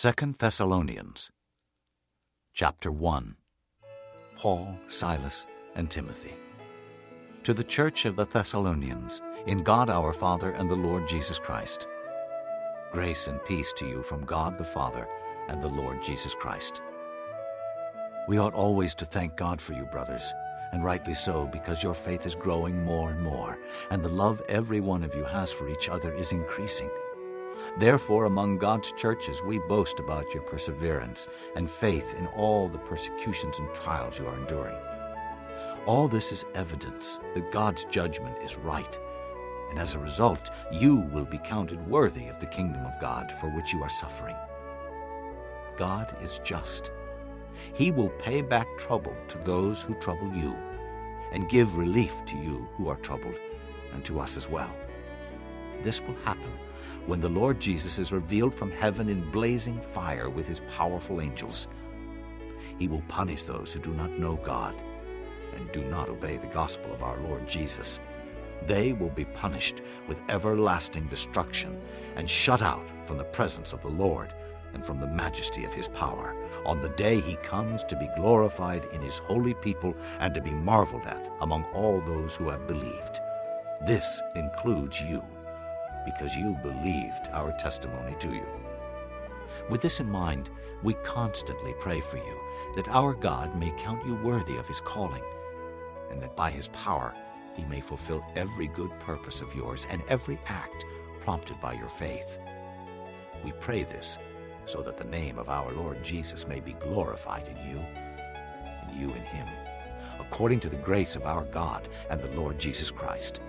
2 Thessalonians chapter 1 Paul, Silas, and Timothy. To the church of the Thessalonians, in God our Father and the Lord Jesus Christ. Grace and peace to you from God the Father and the Lord Jesus Christ. We ought always to thank God for you, brothers, and rightly so, because your faith is growing more and more, and the love every one of you has for each other is increasing. Therefore, among God's churches, we boast about your perseverance and faith in all the persecutions and trials you are enduring. All this is evidence that God's judgment is right, and as a result, you will be counted worthy of the kingdom of God for which you are suffering. God is just. He will pay back trouble to those who trouble you, and give relief to you who are troubled, and to us as well. This will happen when the Lord Jesus is revealed from heaven in blazing fire with his powerful angels. He will punish those who do not know God and do not obey the gospel of our Lord Jesus. They will be punished with everlasting destruction and shut out from the presence of the Lord and from the majesty of his power on the day he comes to be glorified in his holy people and to be marveled at among all those who have believed. This includes you because you believed our testimony to you. With this in mind, we constantly pray for you that our God may count you worthy of his calling, and that by his power he may fulfill every good purpose of yours and every act prompted by your faith. We pray this so that the name of our Lord Jesus may be glorified in you, and you in him, according to the grace of our God and the Lord Jesus Christ.